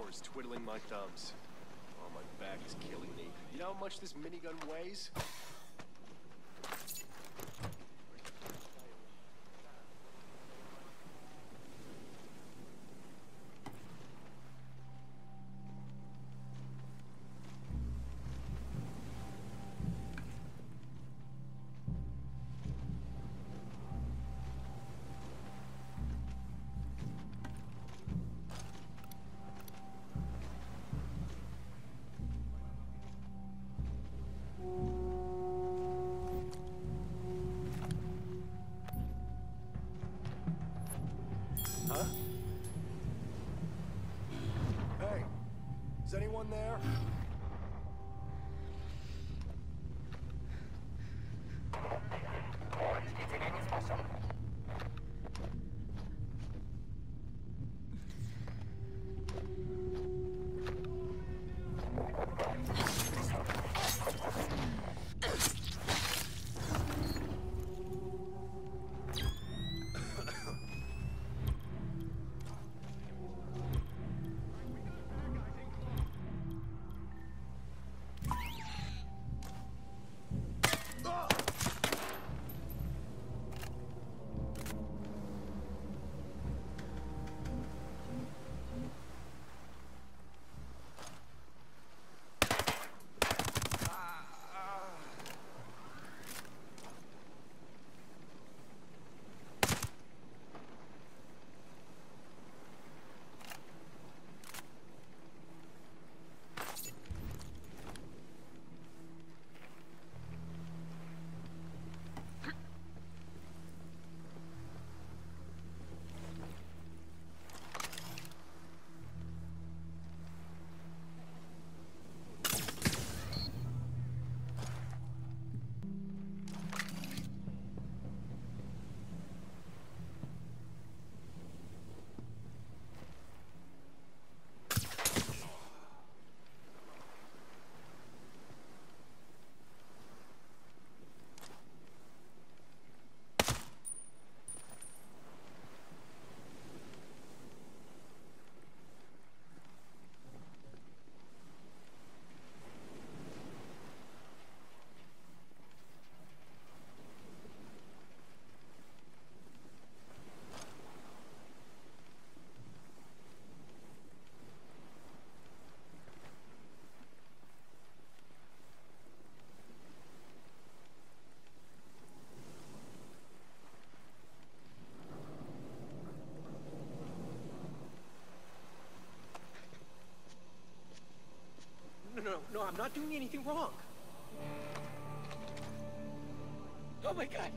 hours twiddling my thumbs. Oh, my back is killing me. You know how much this minigun weighs? Is anyone there? Not doing anything wrong. Oh my god.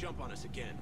jump on us again.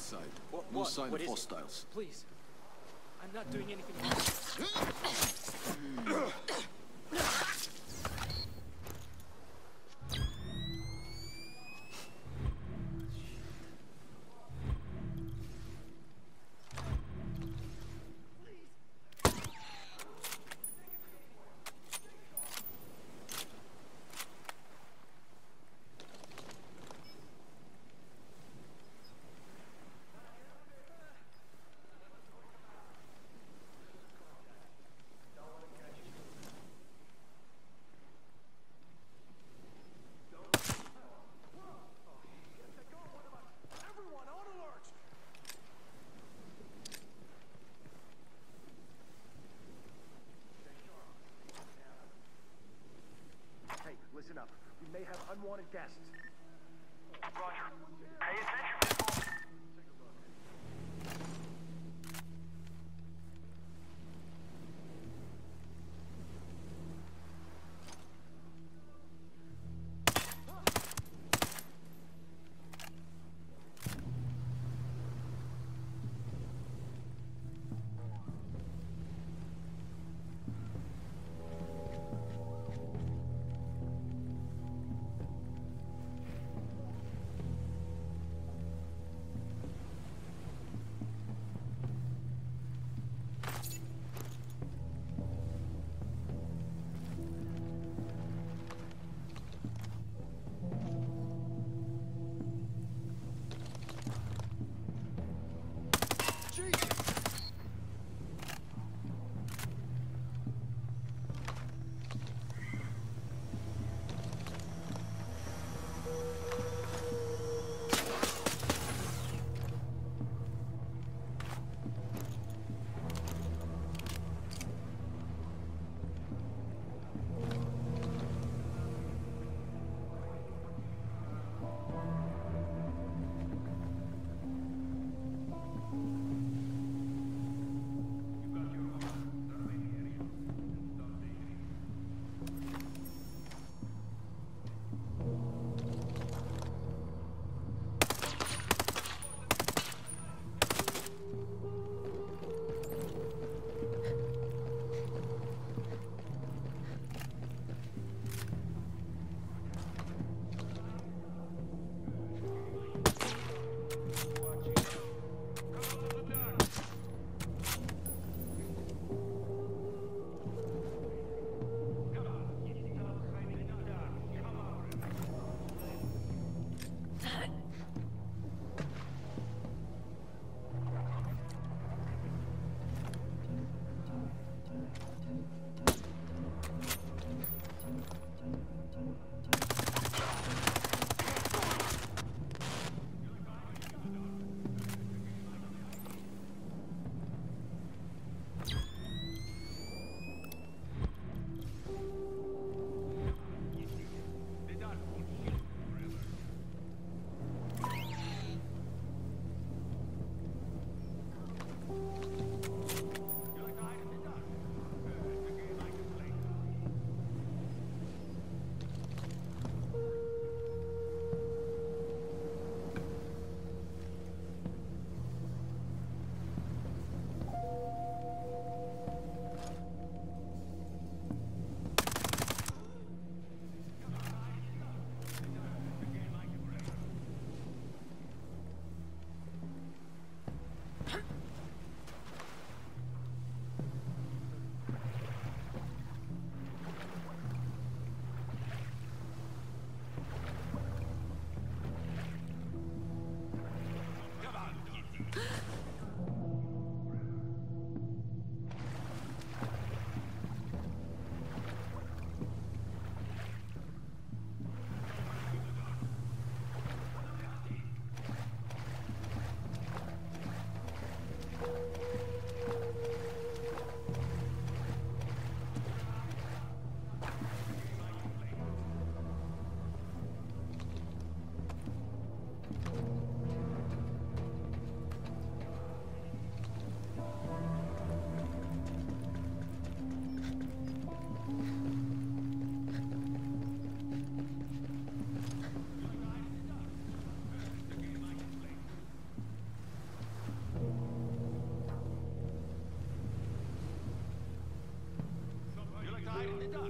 side. What, what? No sign what of hostiles. Please. I'm not doing anything. wanted guests.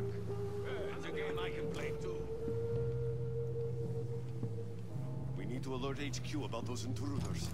Park. That's a game I can play too. We need to alert HQ about those intruders.